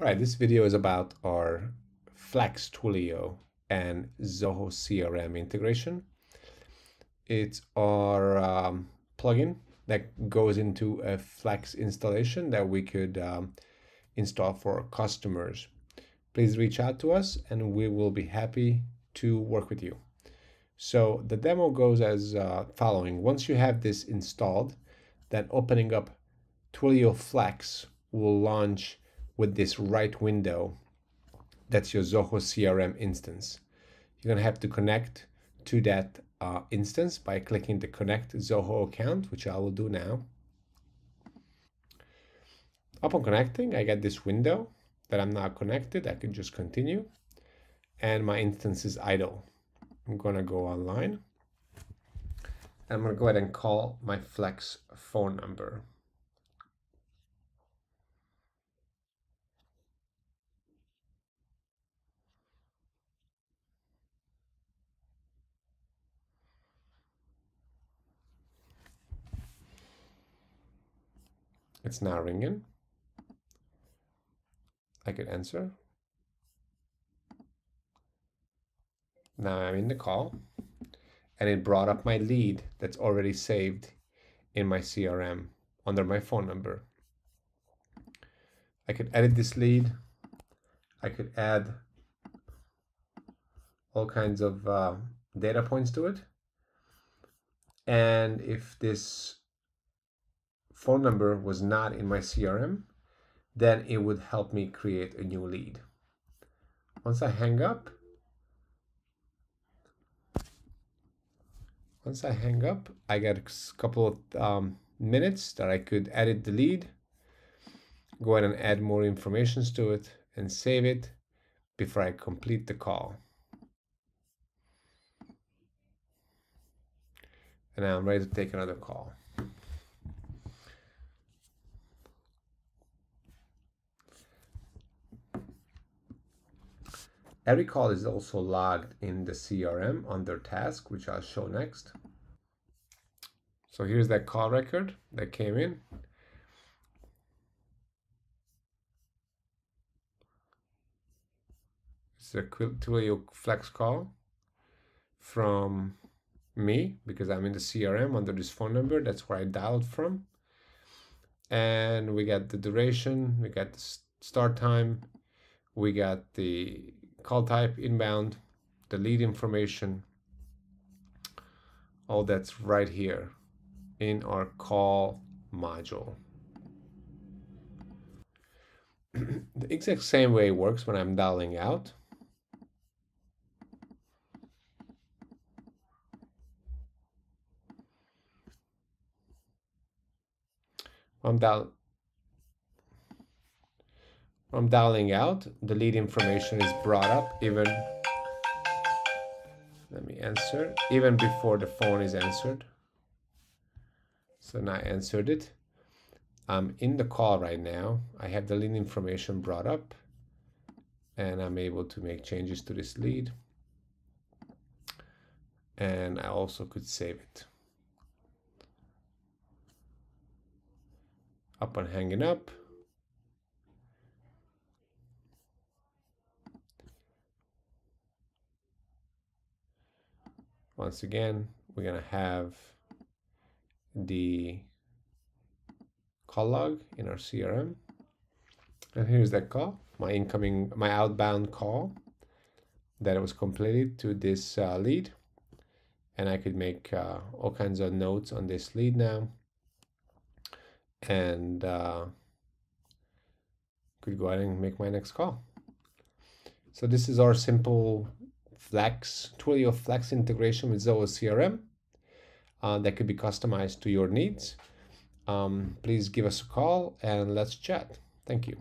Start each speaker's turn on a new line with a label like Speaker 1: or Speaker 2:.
Speaker 1: All right, this video is about our Flex Twilio and Zoho CRM integration. It's our um, plugin that goes into a Flex installation that we could um, install for customers. Please reach out to us and we will be happy to work with you. So the demo goes as uh, following. Once you have this installed, then opening up Twilio Flex will launch with this right window. That's your Zoho CRM instance. You're going to have to connect to that uh, instance by clicking the connect Zoho account, which I will do now. Upon connecting, I get this window that I'm not connected. I can just continue and my instance is idle. I'm going to go online. I'm going to go ahead and call my Flex phone number. It's now ringing. I could answer. Now I'm in the call and it brought up my lead that's already saved in my CRM under my phone number. I could edit this lead. I could add all kinds of uh, data points to it. And if this phone number was not in my CRM, then it would help me create a new lead. Once I hang up, once I hang up, I get a couple of um, minutes that I could edit the lead, go ahead and add more information to it and save it before I complete the call. And I'm ready to take another call. Every call is also logged in the CRM under task, which I'll show next. So here's that call record that came in. It's a Twilio Flex call from me because I'm in the CRM under this phone number. That's where I dialed from. And we got the duration, we got the start time, we got the call type inbound, the lead information, all that's right here in our call module. the exact same way it works when I'm dialing out. I'm dial I'm dialing out, the lead information is brought up even, let me answer, even before the phone is answered. So now I answered it. I'm in the call right now. I have the lead information brought up and I'm able to make changes to this lead. And I also could save it. Upon hanging up, once again, we're going to have the call log in our CRM. And here's that call, my incoming, my outbound call that was completed to this uh, lead. And I could make uh, all kinds of notes on this lead now. And uh, could go ahead and make my next call. So this is our simple Flex, Twilio Flex integration with Zoho CRM uh, that could be customized to your needs. Um, please give us a call and let's chat. Thank you.